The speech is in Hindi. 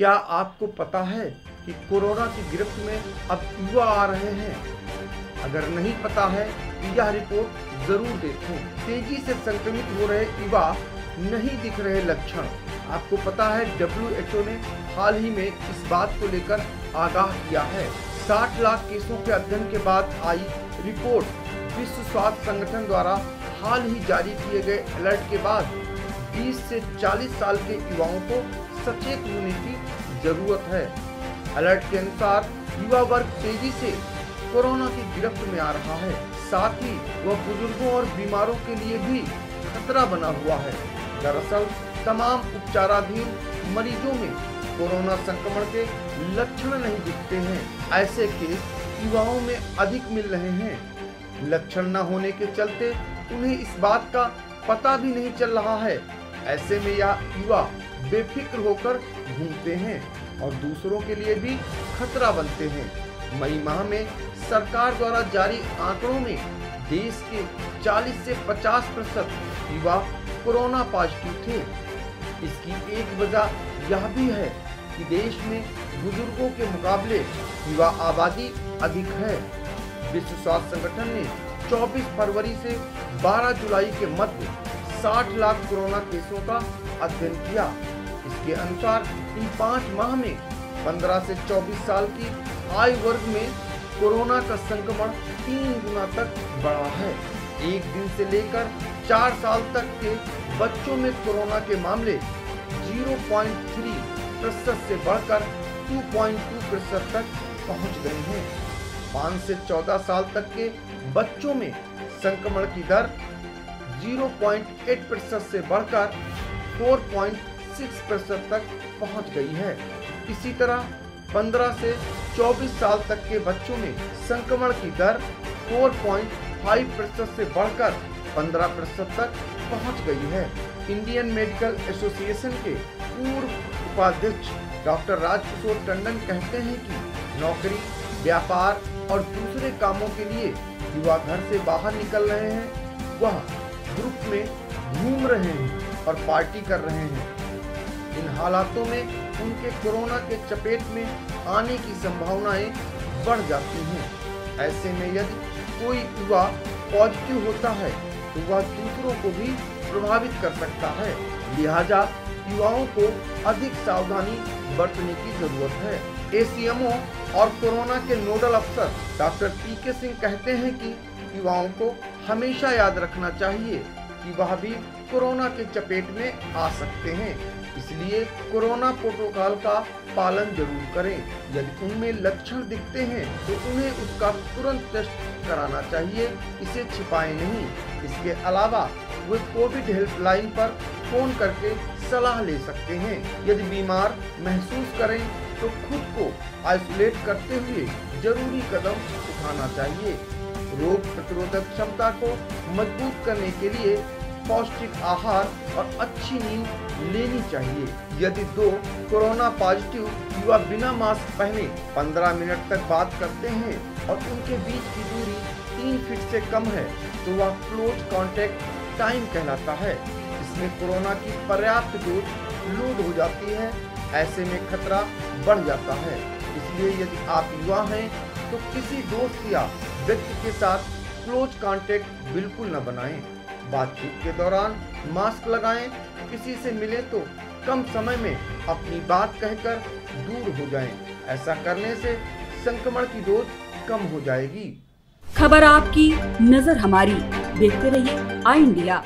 क्या आपको पता है कि कोरोना की गिरफ्त में अब युवा आ रहे हैं? अगर नहीं पता है तो यह रिपोर्ट ज़रूर देखें। तेज़ी से संक्रमित हो रहे युवा नहीं दिख रहे लक्षण। आपको पता है, डब्ल्यूएचओ ने हाल ही में इस बात को लेकर आगाह किया है। 60 लाख केसों के अध्ययन के बाद आई रिपोर्ट। विश्व स्वास्थ्य संगठन द्वारा हाल ही जारी किए गए अलर्ट के बाद 20 से 40 साल के युवाओं को सचेत होने की ज़रूरत है। अलर्ट के अनुसार, युवा वर्ग तेज़ी से कोरोना की गिरफ्त में आ रहा है। साथ ही वह बुज़ुर्गों और बीमारों के लिए भी खतरा बना हुआ है। दरअसल, तमाम उपचाराधीन मरीजों में कोरोना संक्रमण के लक्षण नहीं दिखते हैं। ऐसे केस युवाओं में अधिक मिल रहे हैं। लक्षण न होने के चलते उन्हें इस बात का पता भी नहीं चल रहा है ऐसे में यह युवा बेफिक्र होकर घूमते हैं और दूसरों के लिए भी खतरा बनते हैं। मई माह में सरकार द्वारा जारी आंकड़ों में देश के 40 से 50 प्रतिशत युवा कोरोना पॉजिटिव थे। इसकी एक वजह यह भी है कि देश में बुज़ुर्गों के मुकाबले युवा आबादी अधिक है। विश्व स्वास्थ्य संगठन ने 24 फरवरी से 12 जुलाई के मध्य 60 लाख कोरोना केसों का अध्ययन किया। इसके अनुसार, इन पाँच माह में 15 से 24 साल की आयु वर्ग में कोरोना का संक्रमण तीन गुना तक बढ़ा है। एक दिन से लेकर चार साल तक के बच्चों में कोरोना के मामले 0.3 प्रतिशत से बढ़कर 2.2 प्रतिशत तक पहुँच गए हैं। पाँच से चौदह साल तक के बच्चों में संक्रमण की दर 0.8 प्रतिशत से बढ़कर 4.6 प्रतिशत तक पहुँच गई है। इसी तरह 15 से 24 साल तक के बच्चों में संक्रमण की दर 4.5 प्रतिशत से बढ़कर 15 प्रतिशत तक पहुँच गई है। इंडियन मेडिकल एसोसिएशन के पूर्व उपाध्यक्ष डॉक्टर राजकिशोर टंडन कहते हैं कि नौकरी, व्यापार और दूसरे कामों के लिए युवा घर से बाहर निकल रहे हैं। वह ग्रुप में घूम रहे हैं और पार्टी कर रहे हैं। इन हालातों में उनके कोरोना के चपेट में आने की संभावनाएँ बढ़ जाती हैं। ऐसे में यदि कोई युवा पॉजिटिव होता है तो वह दूसरों को भी प्रभावित कर सकता है। लिहाजा युवाओं को अधिक सावधानी बरतने की ज़रूरत है। एसीएमओ और कोरोना के नोडल अफसर डॉक्टर पी के सिंह कहते हैं कि युवाओं को हमेशा याद रखना चाहिए कि वह भी कोरोना के चपेट में आ सकते हैं। इसलिए कोरोना प्रोटोकॉल का पालन ज़रूर करें। यदि उनमें लक्षण दिखते हैं तो उन्हें उसका तुरंत टेस्ट कराना चाहिए। इसे छिपाएँ नहीं। इसके अलावा वे कोविड हेल्पलाइन पर फ़ोन करके सलाह ले सकते हैं। यदि बीमार महसूस करें तो खुद को आइसोलेट करते हुए ज़रूरी कदम उठाना चाहिए। रोग प्रतिरोधक क्षमता को मज़बूत करने के लिए पौष्टिक आहार और अच्छी नींद लेनी चाहिए। यदि दो कोरोना पॉजिटिव युवा बिना मास्क पहने 15 मिनट तक बात करते हैं और उनके बीच की दूरी तीन फीट से कम है तो वह क्लोज कांटेक्ट टाइम कहलाता है। इसमें कोरोना की पर्याप्त डोज लोड हो जाती है, ऐसे में खतरा बढ़ जाता है। इसलिए यदि आप युवा हैं तो किसी दोस्त या व्यक्ति के साथ क्लोज कांटेक्ट बिल्कुल न बनाएँ। बातचीत के दौरान मास्क लगाएँ, किसी से मिले तो कम समय में अपनी बात कहकर दूर हो जाएँ। ऐसा करने से संक्रमण की डोज कम हो जाएगी खबर आपकी नज़र हमारी देखते रहिए आई इंडिया